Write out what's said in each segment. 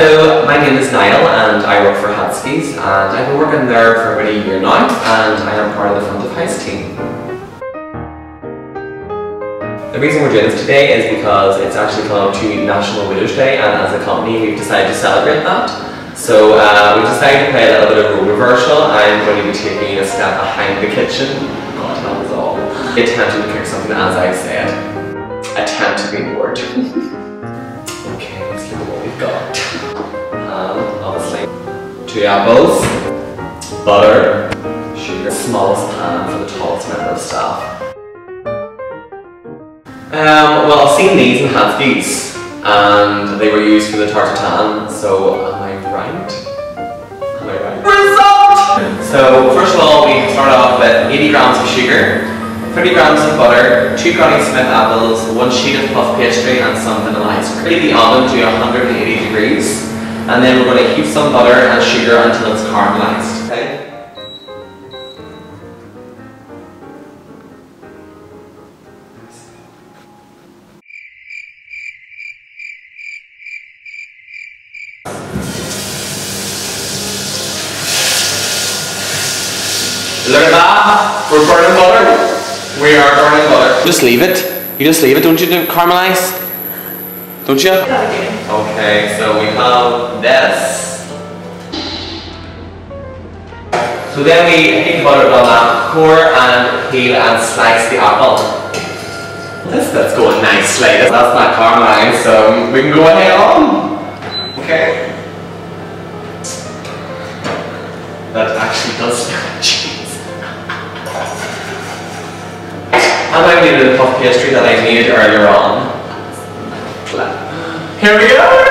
Hello, my name is Niall and I work for Hadskis and I've been working there for about a year now and I am part of the front of house team. The reason we're doing this today is because it's actually come up to National Waiters Day and as a company we've decided to celebrate that. So uh, we've decided to play a little bit of role reversal. I'm going to be taking a step behind the kitchen. God help us all. Attempting to cook something as I say two apples, butter, sugar, smallest pan for the tallest member of staff. Um, well, I've seen these in Hadskis, and they were used for the tarte tatin, so am I right? Am I right? Result! So, first of all, we start off with 80 grams of sugar, 30 grams of butter, 2 Granny Smith apples, 1 sheet of puff pastry, and some vanilla ice cream. Heat the oven to 180 degrees, and then we're going to heat some butter and sugar until it's caramelized. Okay? Look at that! We're burning butter. We are burning butter. Just leave it. You just leave it, don't you? Do caramelize? Don't you? Okay, so we this. So then we heat the butter on that, pour and peel and slice the apple. This that's going nicely. That's not caramelized, eh? so we can go ahead on. Okay. That actually does smell cheese. And I made the puff pastry that I made earlier on. Here we go!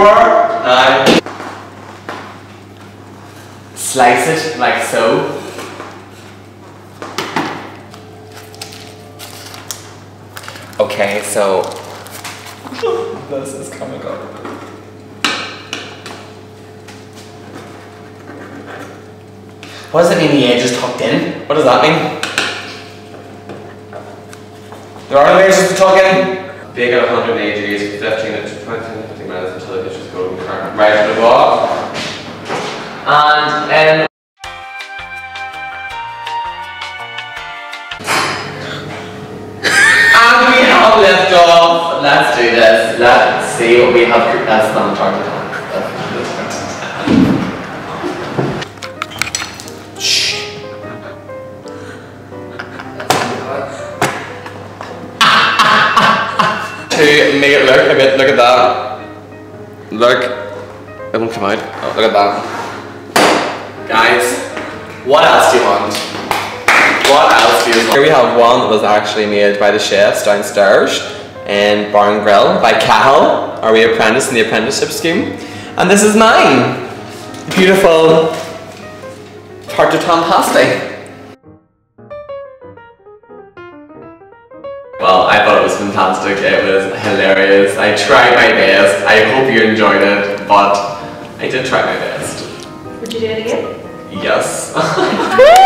Four, nine. Slice it like so. Okay, so this is coming up. What does it mean the edge is tucked in? What does that mean? There are the edges to tuck in. Bake at 180 degrees 15 to 20 15 minutes until it just golden brown. Right to the wall. And then And we have left off. Let's do this. Let's see what we have. That's not to make it look a bit, look at that. Look, it won't come out. Oh, look at that. Guys, what else do you want? What else do you want? Here we have one that was actually made by the chefs downstairs in Bar and Grill by Cahill, our we apprentice in the apprenticeship scheme. And this is mine. Beautiful tarte tatin pasty. Well, I thought it was fantastic. It was hilarious. I tried my best. I hope you enjoyed it, but I did try my best. Would you do it again? Yes.